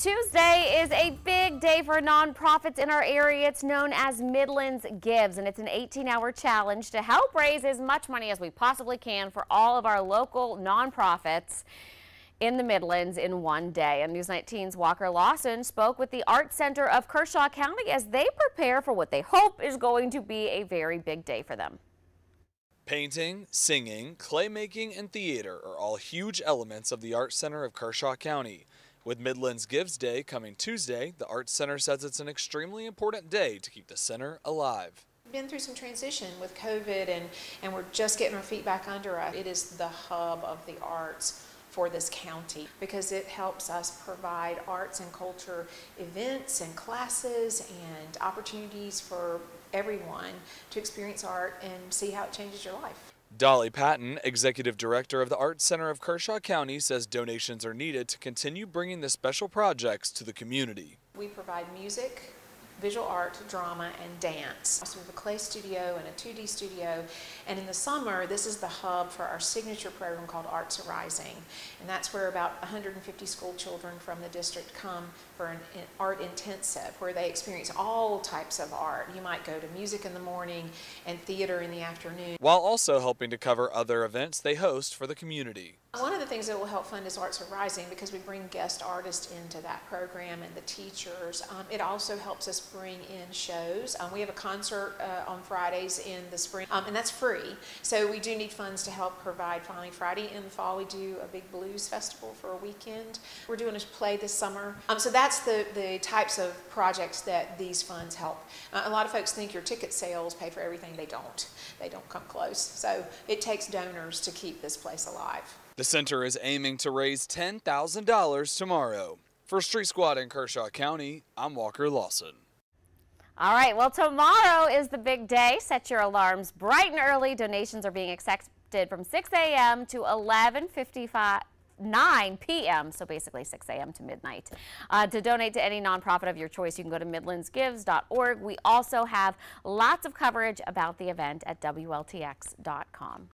Tuesday is a big day for nonprofits in our area. It's known as Midlands Gives, and it's an 18-hour challenge to help raise as much money as we possibly can for all of our local nonprofits in the Midlands in one day. And News 19's Walker Lawson spoke with the Art Center of Kershaw County as they prepare for what they hope is going to be a very big day for them. Painting, singing, clay making, and theater are all huge elements of the Art Center of Kershaw County. With Midlands Gives Day coming Tuesday, the Arts Center says it's an extremely important day to keep the center alive. We've been through some transition with COVID and, and we're just getting our feet back under us. It is the hub of the arts for this county because it helps us provide arts and culture events and classes and opportunities for everyone to experience art and see how it changes your life. Dolly Patton, executive director of the Arts Center of Kershaw County, says donations are needed to continue bringing the special projects to the community. We provide music, visual art, drama, and dance. So we have a clay studio and a 2D studio, and in the summer, this is the hub for our signature program called Arts Arising, and that's where about 150 school children from the district come for an, an art intensive, where they experience all types of art. You might go to music in the morning and theater in the afternoon. While also helping to cover other events they host for the community. One of the things that will help fund is Arts Arising because we bring guest artists into that program and the teachers. Um, it also helps us bring in shows. Um, we have a concert uh, on Fridays in the spring, um, and that's free. So we do need funds to help provide. Finally, Friday in the fall, we do a big blues festival for a weekend. We're doing a play this summer. Um, so that's the, the types of projects that these funds help. Uh, a lot of folks think your ticket sales pay for everything. They don't. They don't come close. So it takes donors to keep this place alive. The center is aiming to raise $10,000 tomorrow. For Street Squad in Kershaw County, I'm Walker Lawson. All right, well, tomorrow is the big day. Set your alarms bright and early. Donations are being accepted from 6 a.m. to 11.55. 9 p.m., so basically 6 a.m. to midnight. Uh, to donate to any nonprofit of your choice, you can go to midlandsgives.org. We also have lots of coverage about the event at WLTX.com.